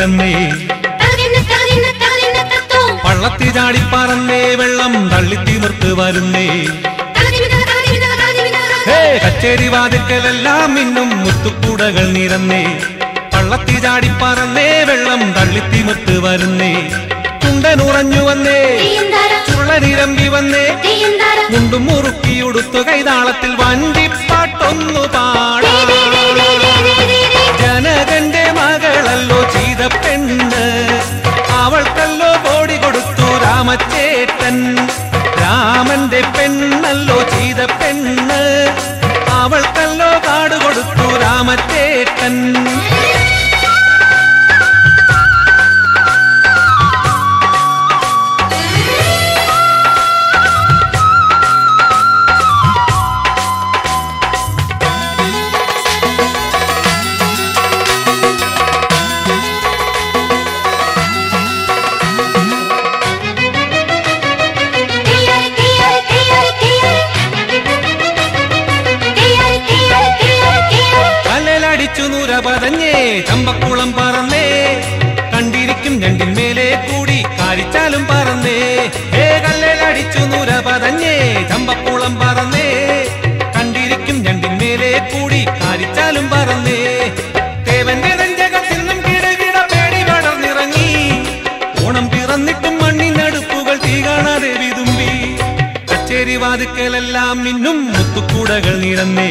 നിറന്നേ പള്ളത്തി ചാടി പറന്നേ വെള്ളം തള്ളിത്തിമിർത്ത് വരുന്നേ. കച്ചേരി വാതിക്കലെല്ലാം ഇന്നും മുത്തുക്കൂടകൾ നിരന്നേ പള്ളത്തി ചാടി പറന്നേ വെള്ളം തള്ളിത്തിമിർത്ത് വരുന്നേ. കുണ്ടനുറഞ്ഞു വന്നേ ചുള്ളനിരമ്പി വന്നേ. മുണ്ടും മുറുക്കിയുടുത്തു കൈതാളത്തിൽ വണ്ടിപ്പാട്ടൊന്നു രാമന്റെ പെണ്ണല്ലോ ചെയ്ത പെണ്ണ് അവൾക്കല്ലോ കാട് കൊടുത്തു രാമച്ചേട്ടൻ കഥകൾ നിറന്നേ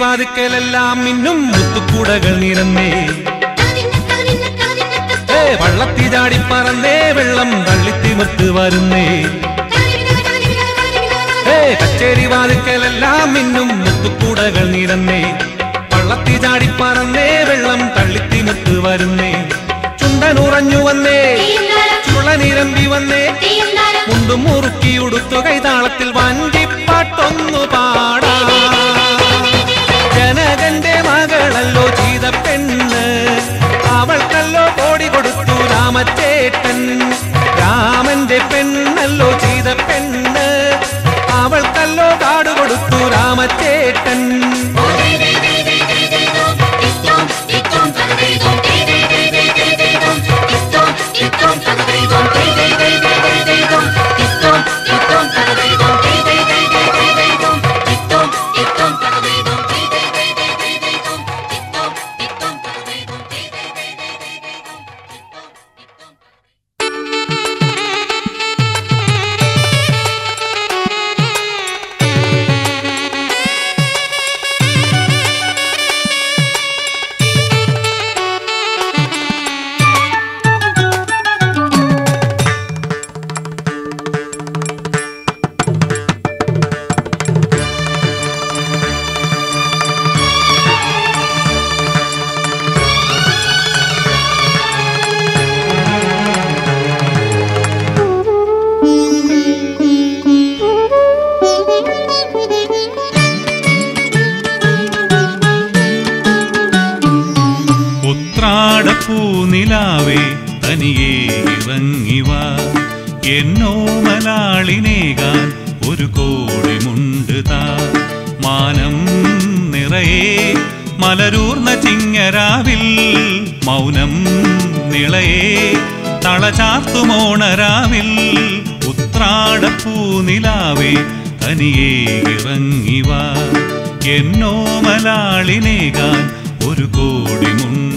വാതുക്കലെല്ലാം ഇന്നും മുത്തുക്കൂടകൾ നിറന്നേ വള്ളത്തി ചാടി പറന്നേ വെള്ളം തള്ളിത്തിമിർത്ത് വരുന്നേ. കച്ചേരി വാതുക്കലെല്ലാം ഇന്നും മുത്തുക്കൂടകൾ നിരന്നേ വള്ളത്തി ചാടി പറന്നേ വെള്ളം തള്ളിത്തിമിർത്ത് വരുന്നേ. ചുണ്ടനുറഞ്ഞു വന്നേ ചുളനിരമ്പി വന്നേ. മുണ്ടും മുറുക്കിയുടുത്തു കൈതാളത്തിൽ വഞ്ചിപ്പാട്ടൊന്നു പാടാ. രാമച്ചേട്ടൻ രാമന്റെ പെണ്ണല്ലോ ചെയ്ത പെണ്ണ്. അവൾക്കല്ലോ കാട് കൊടുത്തു രാമച്ചേട്ടൻ തനിയെ ഇറങ്ങിവാ. എന്നോ മലാളിനേകാൻ ഒരു കോടി മുണ്ട്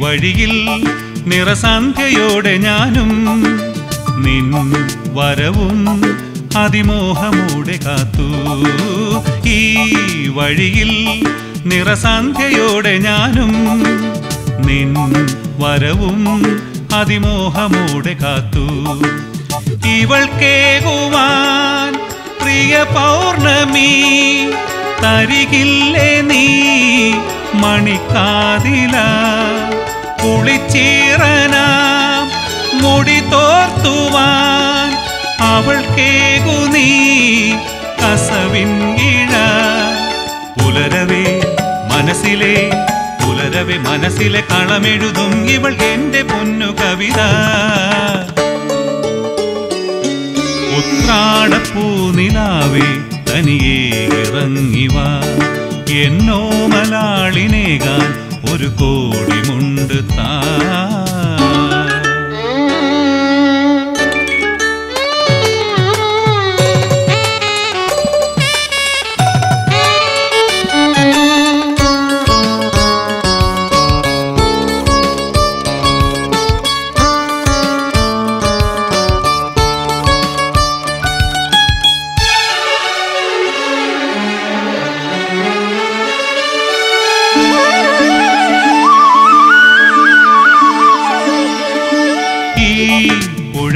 വഴിയിൽ നിറസന്ധ്യയോടെ ഞാനും നിൻ വരവും അതിമോഹമൂടെ കാത്തു. ഈ വഴിയിൽ നിറസന്ധ്യയോടെ ഞാനും നിൻ വരവും അതിമോഹമൂടെ കാത്തു. ഇവൾക്കേകുവാൻ പ്രിയ പൗർണമി തരികില്ലേ നീ? മണിക്കാതില കുളിച്ചീറനാം മുടി തോർത്തുവാൻ അവൾക്കേകു നീ കസവിൻ ഇഴ. പുലരവേ മനസ്സിലെ പുലരവേ മനസ്സിലെ കളമെഴുതും ഇവൾ എന്റെ പൊന്നു കവിത. ഉത്രാടപ്പൂ നിലാവേ തനിയെ ഇറങ്ങിവാ. എന്നോ മലാളിനേകാൻ ഒരു കോടിമുണ്ട് താ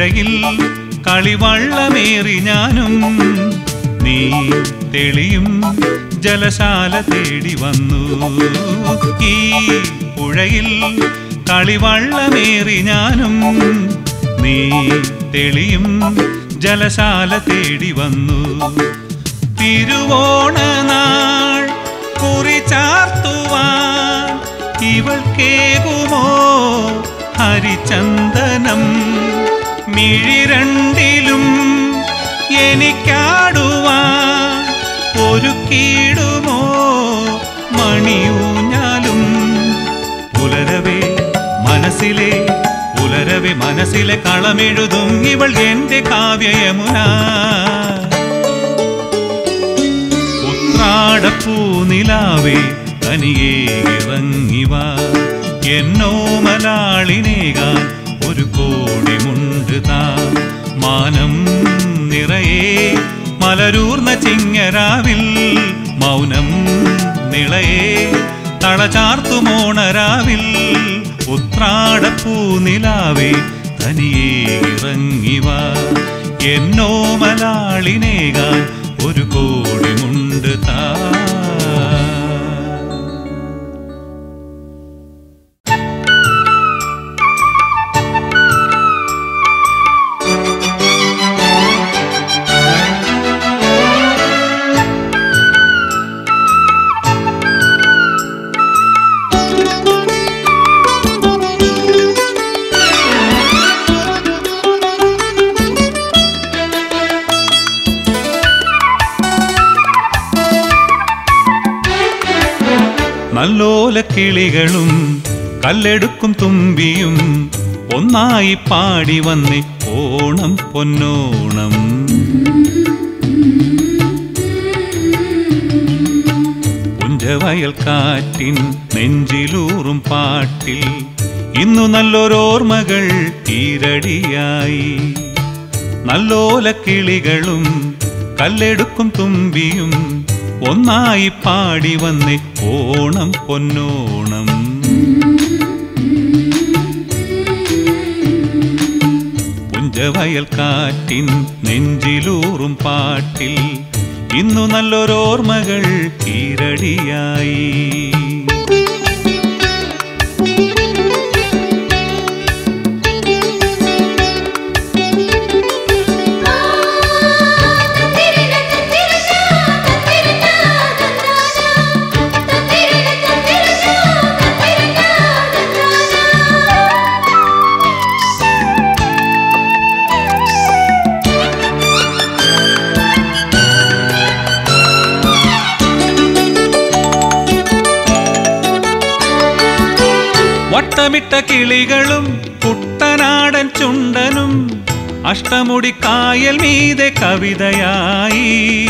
പുഴയിൽ കളിവള്ളമേറി ഞാനും നീ തെളിയും ജലശാല തേടി വന്നു. ഈ പുഴയിൽ കളിവള്ളമേറി ഞാനും നീ തെളിയും ജലശാല തേടി വന്നു. തിരുവോണ നാൾ കുറി ചാർത്തുവാൻ ഇവൾക്കേകുമോ ഹരിചന്ദനം? മിഴിരണ്ടിലും എനിക്കാടുവാൻ ഒരുക്കിയിടുമോ മണിയൂഞ്ഞാലും? പുലരവേ മനസ്സിലെ പുലരവേ മനസ്സിലെ കളമെഴുതും ഇവൾ എന്റെ കാവ്യയമുന ഉത്രാടപ്പൂനിലാവേ തനിയേ ഇറങ്ങിവാ. എന്നോ മലാളിനേകാൻ ഒരു കോടി മുണ്ട് താ മാനം നിറയെ മലരൂർന്ന ചിങ്ങരാവിൽ മൗനം നിളയെ തളചാർത്തുമോണരാവിൽ ഉത്രാടപ്പൂനിലാവേ തനിയെ ഇറങ്ങിവാ. എന്നോ മലാളിനേകാൻ ഒരു കോടിമുണ്ട് താ നല്ലോല കിളികളും കല്ലെടുക്കും തുമ്പിയും ഒന്നായി പാടി വന്ന് ഓണം പൊന്നോണം. പുഞ്ചവയൽ കാറ്റിൻ നെഞ്ചിലൂറും പാട്ടിൽ ഇന്നു നല്ലൊരോർമ്മകൾ ഈരടിയായി. നല്ലോല കിളികളും കല്ലെടുക്കും തുമ്പിയും ഒന്നായി പാടി വന്നേ ഓണം പൊന്നോണം. പുഞ്ചവയൽ കാറ്റിൻ നെഞ്ചിലൂറും പാട്ടിൽ ഇന്നു നല്ലൊരോർമ്മകൾ ഈരടിയായി കിളികളും കുട്ടനാടൻ ചുണ്ടനും അഷ്ടമുടി കായൽ മീതെ കവിതയായി.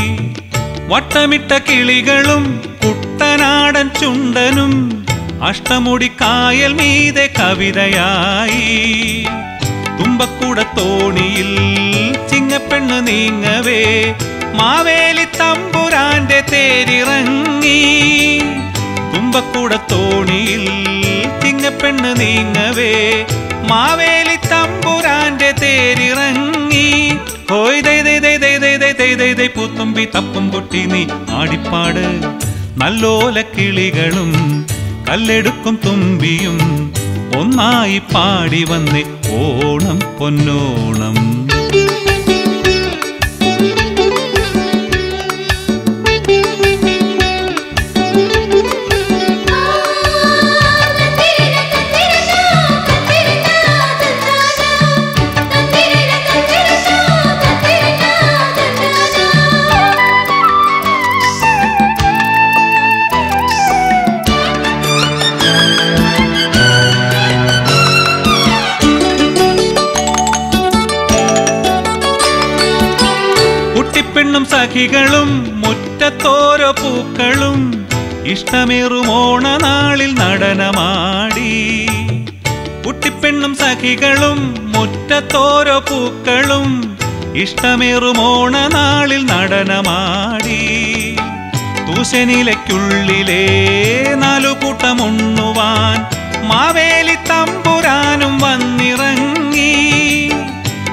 വട്ടമിട്ട കിളികളും കുട്ടനാടൻ ചുണ്ടനും അഷ്ടമുടി കായൽ മീതെ കവിതയായി. തുമ്പക്കൂട തോണിയിൽ ചിങ്ങപ്പെണ്ണ് നീങ്ങവേ മാവേലി തമ്പുരാന്റെ തേരിറങ്ങി. തുമ്പക്കൂട തോണിയിൽ പെണ്ണ് നീങ്ങവേ. മാവേലി തമ്പുരാന്റെ തേരിറങ്ങി. പൂത്തുമ്പി തപ്പും കൊട്ടി നീ ആടിപ്പാട്. നല്ലോല കിളികളും കല്ലെടുക്കും തുമ്പിയും. ഒന്നായി പാടി വന്ന് ഓണം പൊന്നോണം. സഖികളും മുറ്റത്തോരോ പൂക്കളും ഇഷ്ടമേറും ഓണനാളിൽ നടനമാടി. കുട്ടിപ്പെണ്ണും സഖികളും മുറ്റത്തോരോ പൂക്കളും ഇഷ്ടമേറും ഓണനാളിൽ നടനമാടി. തൂശനിലയ്ക്കുള്ളിലേ നാലു കൂട്ടമുണ്ണുവാൻ മാവേലി തമ്പുരാനും വന്നിറങ്ങി.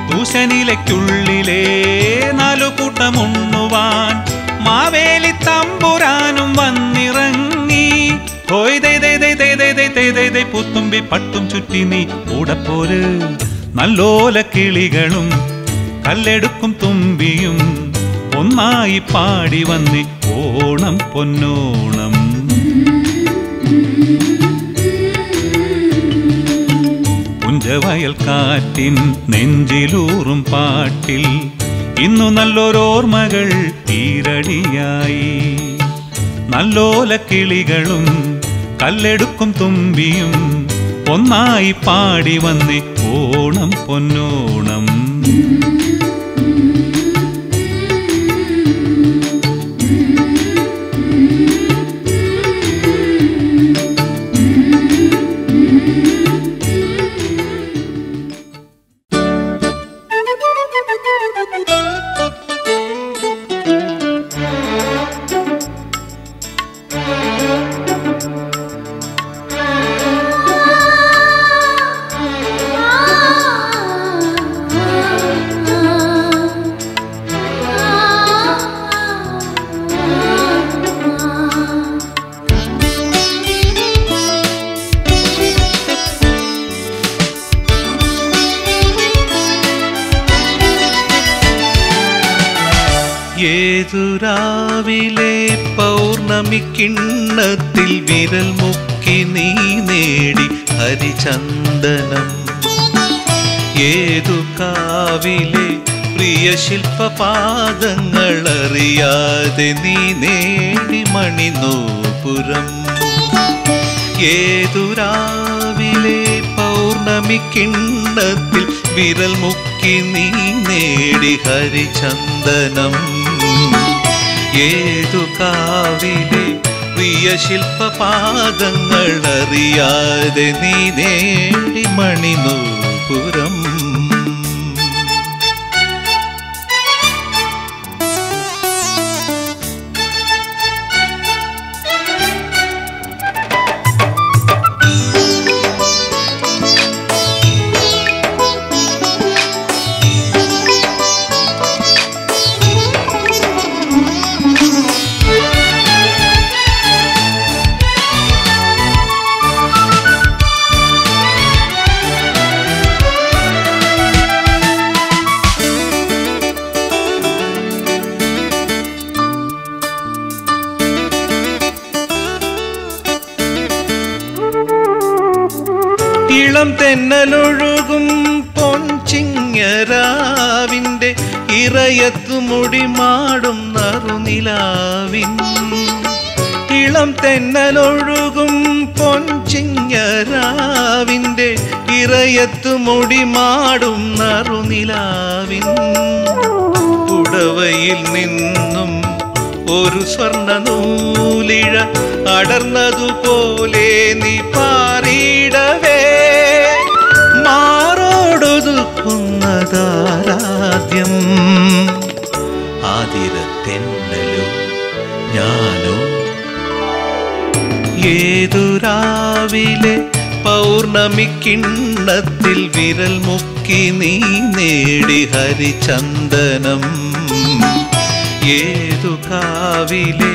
തൂശനിലയ്ക്കുള്ളിലെ പുത്തുമ്പി പട്ടും ചുറ്റി നീ കൂടപ്പോര്. നല്ലോല കിളികളും കല്ലെടുക്കും തുമ്പിയും ഒന്നായി പാടി വന്ന് ഓണം പൊന്നോണം. പുഞ്ചവയൽ കാറ്റിൻ നെഞ്ചിലൂറും പാട്ടിൽ ഇന്നു നല്ലൊരോർമ്മകൾ ഈരടിയായി. നല്ലോല കിളികളും കല്ലെടുക്കും തുമ്പിയും. ഒന്നായി പാടി വന്ന് ഓണം പൊന്നോണം. ഏതു പൗർണമിക്കിണ്ണത്തിൽ പൗർണമി കിണ്ണത്തിൽ വിരൽ മുക്കി നീ നേടി ഹരിചന്ദനം. ഏതു കാവിലെ പ്രിയ ശില്പപാദങ്ങൾ അറിയാതെ നീ നേടി മണിനോപുരം. ഏതു രാവിലെ പൗർണമി കിണ്ണത്തിൽ വിരൽ മുക്കി നീ നേടി ഹരിചന്ദനം. ഏതു കാവിലെ പ്രിയ ശില്പപാദങ്ങൾ അറിയാതെ നീ നേടി മണിനൂപുരം നറുനിലാവിൻ ഇളം തെന്നലൊഴുകും പൊൻചിങ്ങരാവിന്റെ ഇറയത്തു മുടിമാടും നറുനിലാവിൻ. പുടവയിൽ നിന്നും ഒരു സ്വർണ നൂലിഴ അടർന്നതുപോലെ നീ പാറിയിടവേ. മാറോടൊതുക്കുന്നതാരാദ്യം ആതിരത്തെന്നലോ ഞാനോ? ഏതു രാവിലെ പൗർണമിക്കിണ്ണത്തിൽ വിരൽ മുക്കി നീ നേടി ഹരിചന്ദനം ഏതു കാവിലെ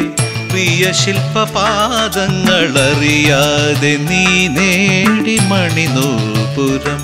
പ്രിയ ശില്പപാദങ്ങളറിയാതെ നീ നേടി മണിനൂപുരം.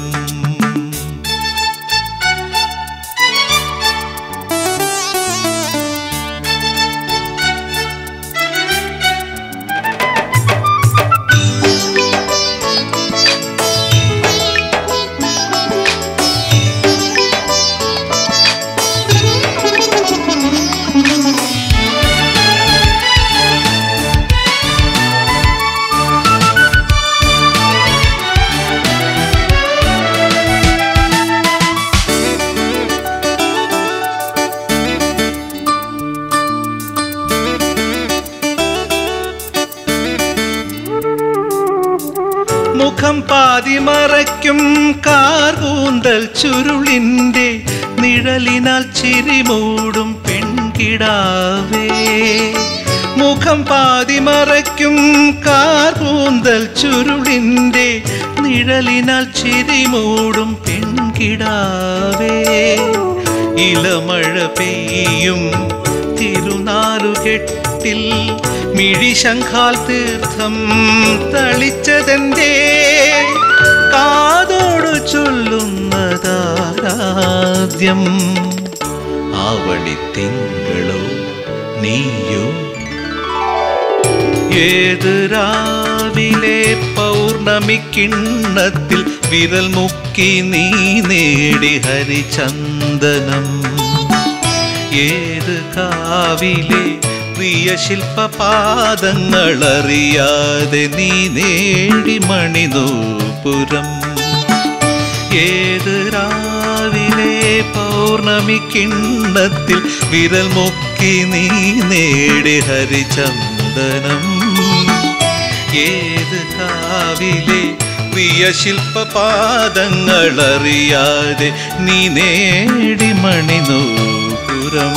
പാതി മറയ്ക്കും കാർകൂന്തൽ ചുരുളിന്റെ നിഴലിനാൽ ചിരിമൂടും പെൺകിടാവേ. ഇലമഴ പെയ്യും തിരുനാലുകെട്ടിൽ മിഴിശങ്കാൽ തീർത്ഥം തളിച്ചതെന്തേ? കാതോടു ചൊല്ലുന്നതാരാദ്യം? ആവണി തിങ്കളോ നീയോ ഏത് രാവിലെ പൗർണമിക്കിണ്ണത്തിൽ വിരൽ മുക്കി നീ നേടി ഹരിചന്ദനം? ഏത് കാവിലെ പ്രിയ ശില്പപാദങ്ങളറിയാതെ നീ നേടി മണിനൂപുരം? ഏത് രാവിലെ പൗർണമിക്കിണ്ണത്തിൽ വിരൽ മുക്കി നീ നേടി ഹരിചന്ദനം ഏത് കാവിലെ പ്രിയ ശില്പപാദങ്ങളറിയാതെ നീ നേടി മണിനൂപുരം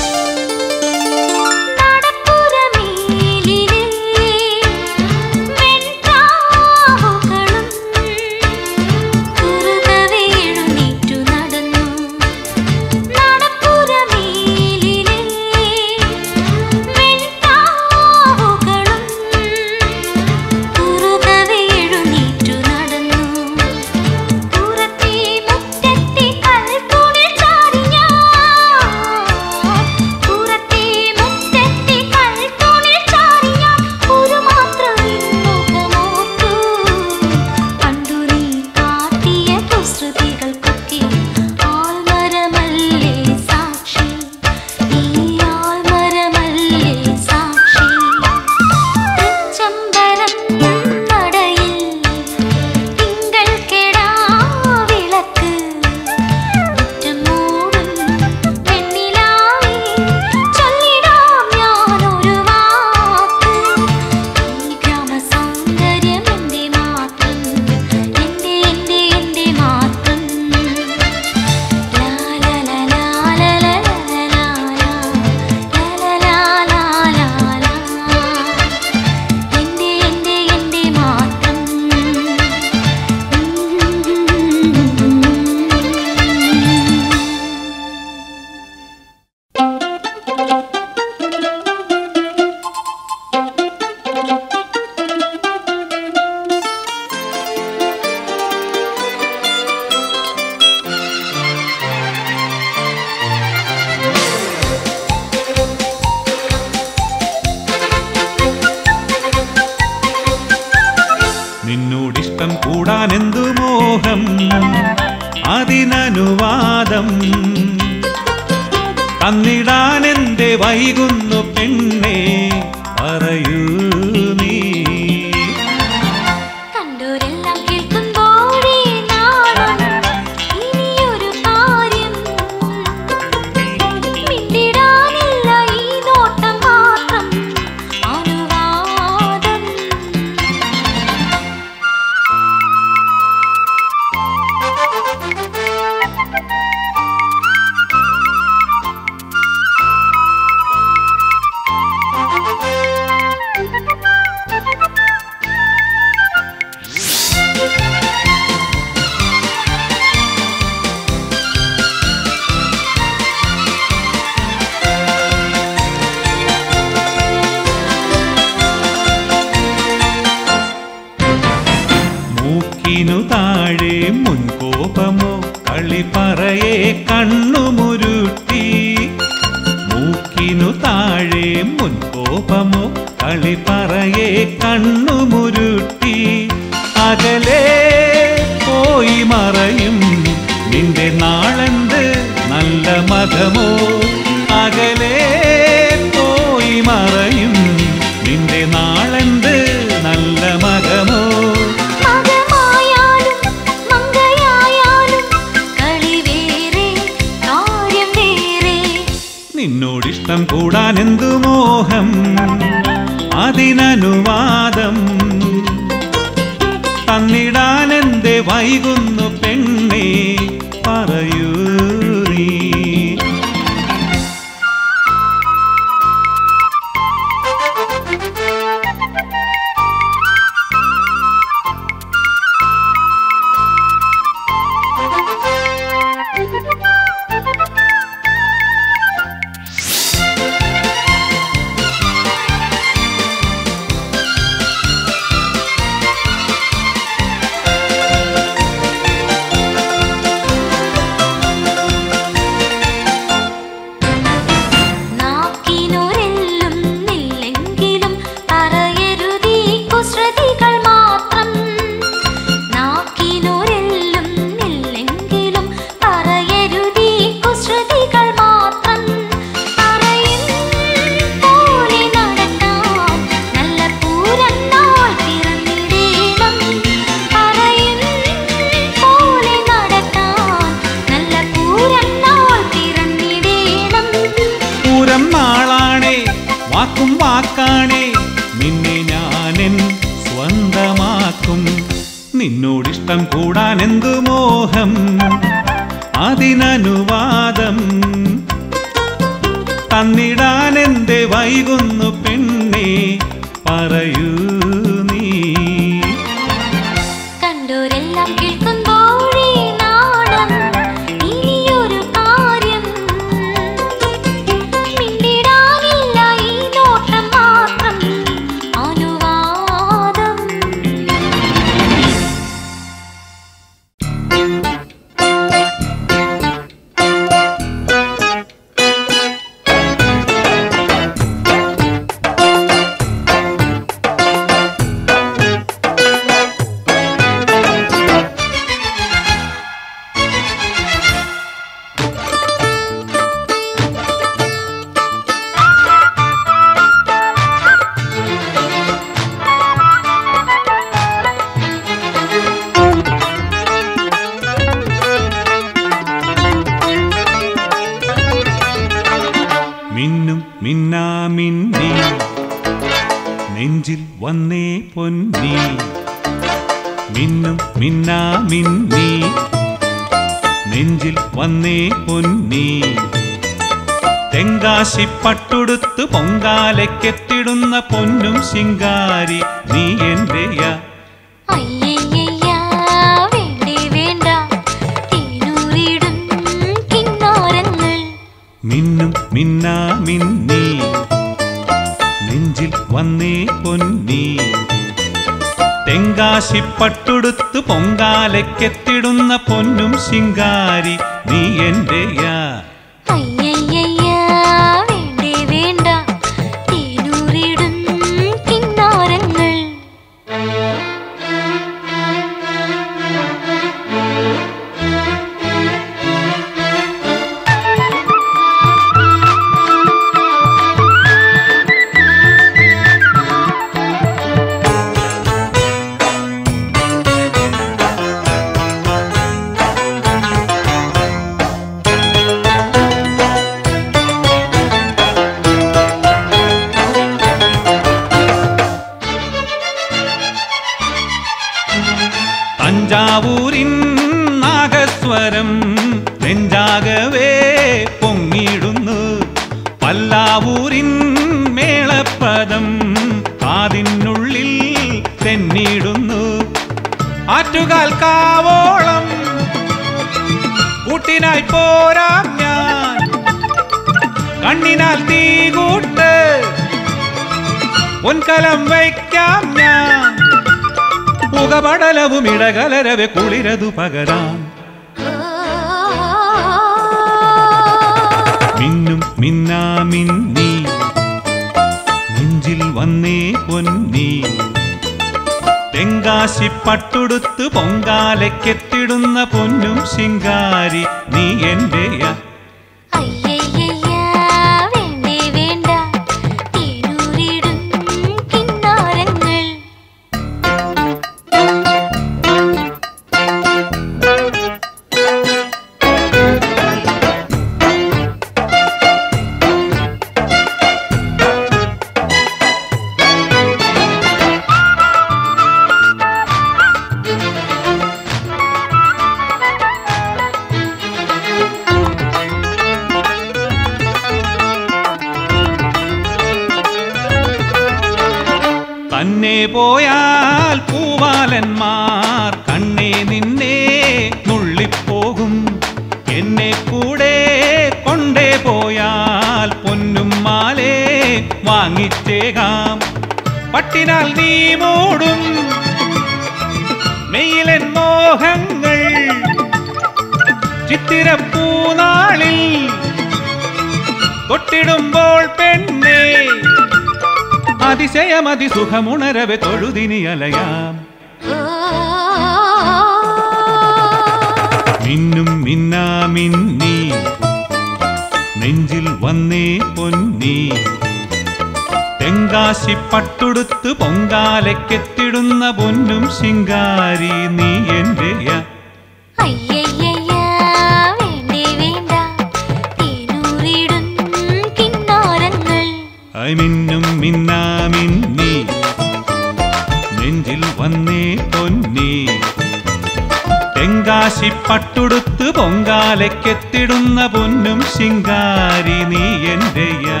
പട്ടുടുത്ത് പൊങ്കാലയ്ക്കെത്തിടുന്ന പൊന്നും ശിങ്കാരി നീ എന്റെയാ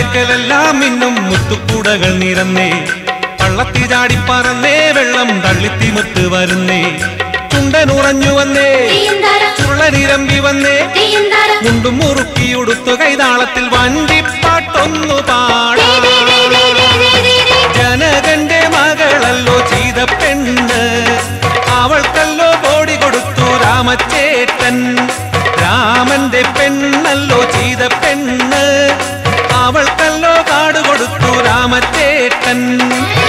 കച്ചേരി ഇന്നും മുത്തുക്കൂടകൾ നിറന്നേ. പള്ളത്തി ചാടിപ്പറന്നേ വെള്ളം തള്ളിത്തിമിർത്ത് വരുന്നേ. ചുണ്ടനുറഞ്ഞു വന്നേ ചുള്ളനിരമ്പി വന്നേ. മുണ്ടും മുറുക്കിയുടുത്തു കൈതാളത്തിൽ വണ്ടിപ്പാട്ടൊന്നു പാടാ. ജനകന്റെ മകളല്ലോ ചെയ്ത പെണ്ണ്. അവൾക്കല്ലോ കോടി കൊടുത്തു രാമച്ചേട്ടൻ രാമന്റെ പെണ്ണല്ലോ கண்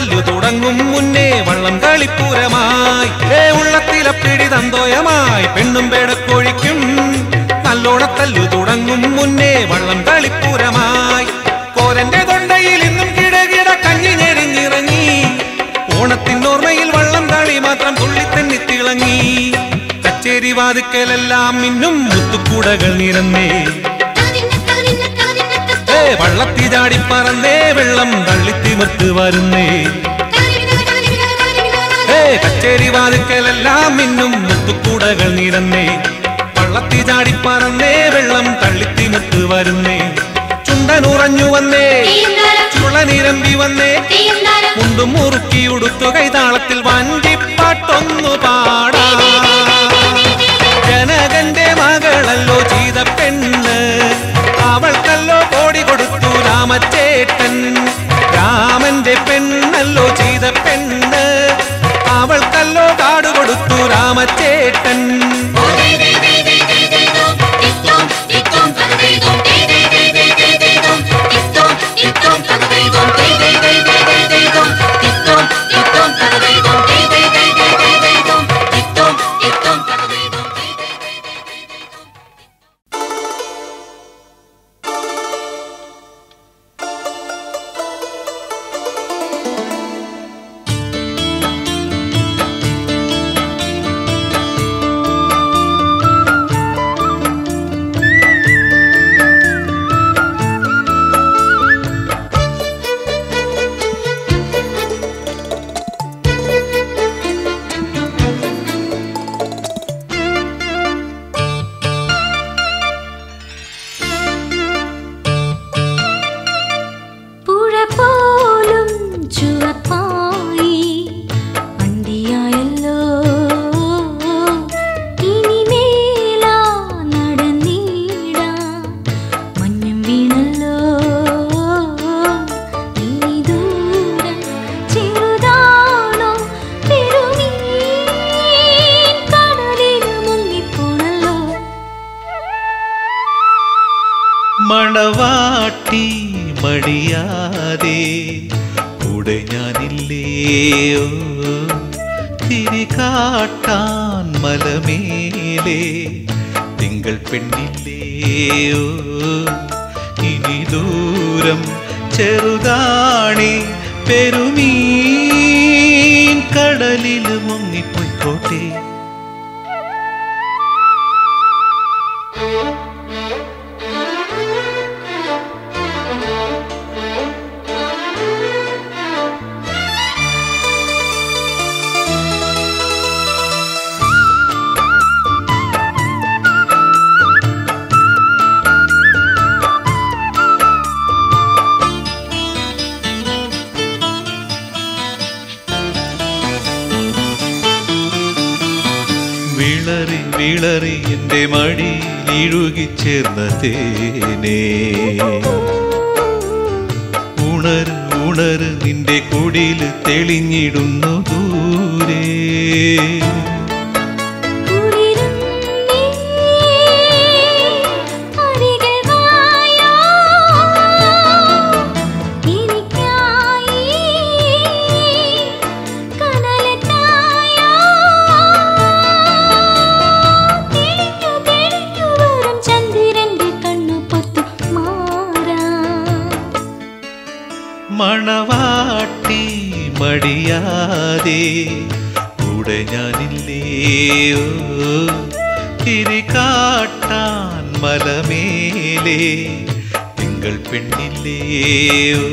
നല്ലോണത്തല്ലു തുടങ്ങും മുന്നേ വള്ളം കളിപ്പൂരമായി. ഏ ഉള്ളത്തിലെ പിടി തന്തോയമായി. പെണ്ണും പേടക്കോഴിക്കും. നല്ലോണത്തല്ലു തുടങ്ങും മുന്നേ വള്ളം കളിപ്പൂരമായി. കോരന്റെ തൊണ്ടയിൽ ഇന്നും കിടകിട കഞ്ഞി ഞെരിഞ്ഞിറങ്ങി. ഓണത്തിനോർമ്മയിൽ വള്ളം കളി മാത്രം തുള്ളിത്തന്നി തിളങ്ങി. കച്ചേരി വാതുക്കലെല്ലാം മിന്നും മുത്തുക്കൂടകൾ നിരന്നേ. വള്ളത്തി ചാടി തകദിന വെള്ളം തള്ളിത്തിമിർത്ത് വരുന്നേ. ഏ കച്ചേരി വാതിക്കലെല്ലാം മിന്നും മുത്തുക്കൂടകൾ നിരന്നേ വള്ളത്തി ചാടിപ്പറന്നേ വെള്ളം തള്ളിത്തിമിർത്ത് വരുന്നേ. ചുണ്ടനുറഞ്ഞു വന്നേ ചുളനിരമ്പി വന്നേ. മുണ്ടും മുറുക്കി ഉടുത്തു കൈതാളത്തിൽ വണ്ടിപ്പാട്ടൊന്നു പാടാ. രാമച്ചേട്ടൻ രാമന്റെ പെണ്ണല്ലോ ചെയ്ത പെണ്ണ്. അവൾക്കല്ലോ കാട് കൊടുത്തു ഇനി ദൂരം ചെറുതാണി പെരുമീൻ കടലിൽ മുങ്ങിപ്പോയിക്കോട്ടെ വിളറി എന്റെ മടി ഇഴുകിച്ചേർന്ന തേനേ. ഉണര് ഉണര് നിന്റെ കുടിയിൽ തെളിഞ്ഞിടുന്നു ദൂരേ. ഞാനില്ലേയോ തിരി കാട്ടാൻ മലമേലേ തിങ്കൾ പെണ്ണില്ലേയോ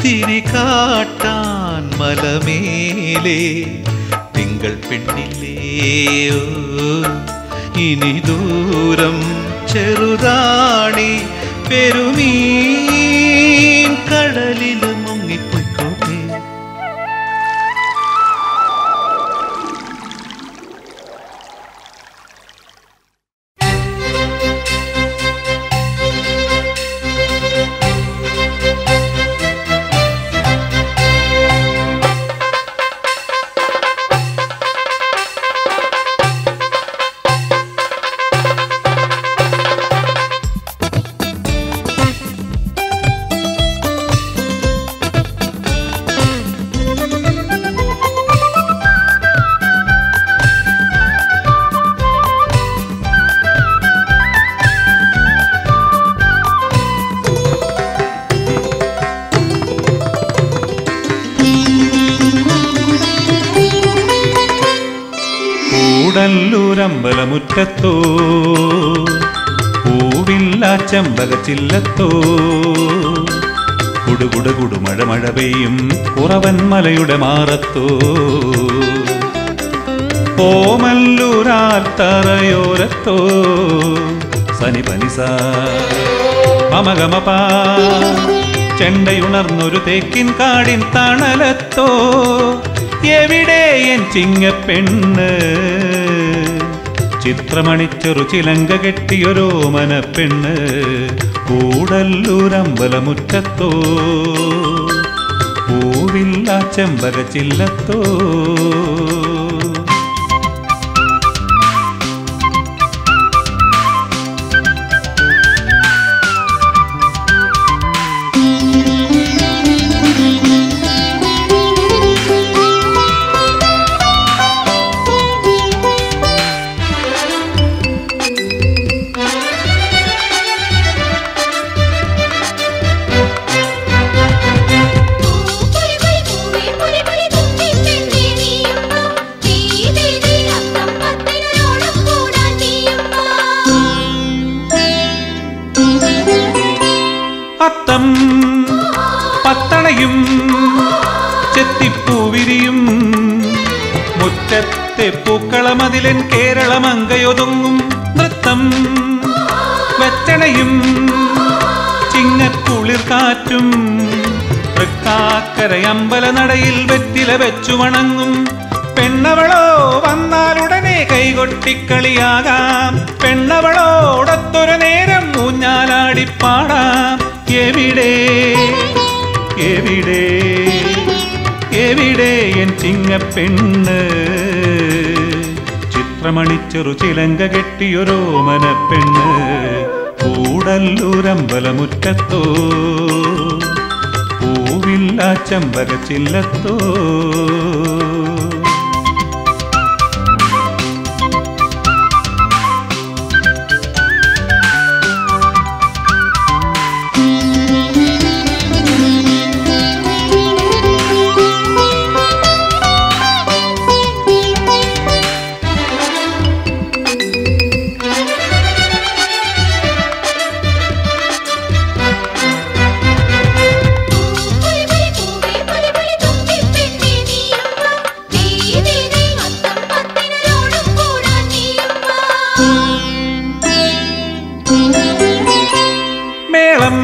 തിരി കാട്ടാൻ മലമേലേ തിങ്കൾ പെണ്ണില്ലേയോ ഇനി ദൂരം ചെറുതാണി പെരുമീൻ കൂടല്ലൂരമ്പലമുറ്റത്തോ പൂവില്ല ചെമ്പകച്ചില്ലത്തോ കുടുകുട കുടുമഴ മഴ പെയ്യും കുറവൻ മലയുടെ മാറത്തോ. ഓമല്ലൂരാത്തറയോരത്തോ സനി പനിസ മമഗമപാ ചെണ്ടയുണർന്നൊരു തേക്കിൻ കാടിൻ തണലത്തോ എവിടെ എൻ ചിങ്ങപ്പെണ്ണ്? ചിത്രമണിച്ചൊരു ചിലങ്ക കെട്ടിയൊരോ മനപ്പെണ്ണ് കൂടല്ലൂരമ്പലമുറ്റത്തോ? പൂവില്ല ചെമ്പക ചില്ലത്തോ ചെത്തിപ്പൂവിരിയും മുറ്റത്തെ പൂക്കളമതിലൻ കേരളം അങ്കയൊതുങ്ങും നൃത്തം വെച്ചണയും. ചിങ്ങക്കുളിർ കാറ്റും. തൃക്കാക്കരയമ്പല നടയിൽ വെറ്റില വെച്ചു വണങ്ങും. പെണ്ണവളോ വന്നാലുടനെ കൈകൊട്ടിക്കളിയാകാം. പെണ്ണവളോടത്തൊരു നേരം ഊഞ്ഞാലാടിപ്പാടാം. എവിടെ? എവിടെ? എവിടെ എൻ ചിങ്ങപ്പെണ്ണ്? ചിത്രമണിച്ചൊരു ചിലങ്ക കെട്ടിയൊരോ മനപ്പെണ്ണ് കൂടല്ലൂരമ്പലമുറ്റത്തോ? പൂവില്ല ചെമ്പക ചില്ലത്തോ മേളം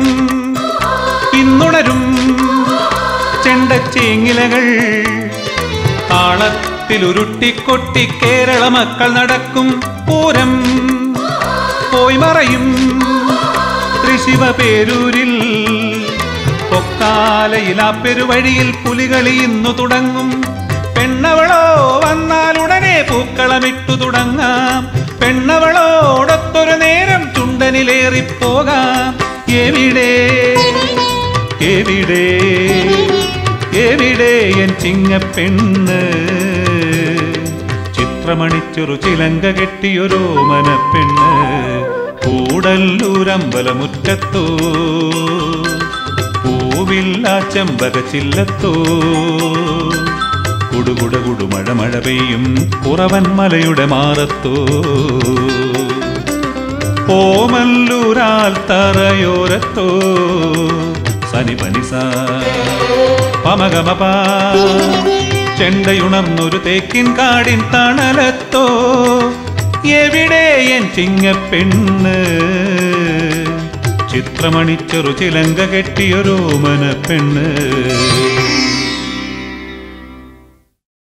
ഇന്നുണരും ചെണ്ടച്ചേങ്ങിലകൾ. താളത്തിലുരുട്ടിക്കൊട്ടി കേരള മക്കൾ നടക്കും പൂരം. പോയി മറയും ത്രിശിവ പേരൂരിൽ. പൊക്കാലയിൽ ആ പെരുവഴിയിൽ പുലികളി ഇന്നു തുടങ്ങും. പെണ്ണവളോ വന്നാലുടനെ പൂക്കളമിട്ടു തുടങ്ങാം. പെണ്ണവളോടൊത്തൊരു നേരം ചുണ്ടനിലേറിപ്പോകാം എവിടെ? എവിടെ? എവിടെ എൻ ചിങ്ങപ്പെണ്ണ്? ചിത്രമണിച്ചൊരു ചിലങ്ക കെട്ടിയൊരു മനപ്പെണ്ണ് കൂടല്ലൂരമ്പലമുറ്റത്തോ പൂവില്ലാ ചെമ്പക ചില്ലത്തോ കുടുകുട കുടുമഴ മഴ പെയ്യും കുറവൻ മലയുടെ മാറത്തോ ഓമല്ലൂരാൽ തറയോരത്തോ. സനി പനിസ പമഗമപ. ചെണ്ടയുണർന്നൊരു തേക്കിൻ കാടിൻ തണലത്തോ. എവിടെ എൻ ചിങ്ങപ്പെണ്ണ്? ചിത്രമണിച്ചൊരു ചിലങ്ക കെട്ടിയൊരു മനപ്പെണ്ണ്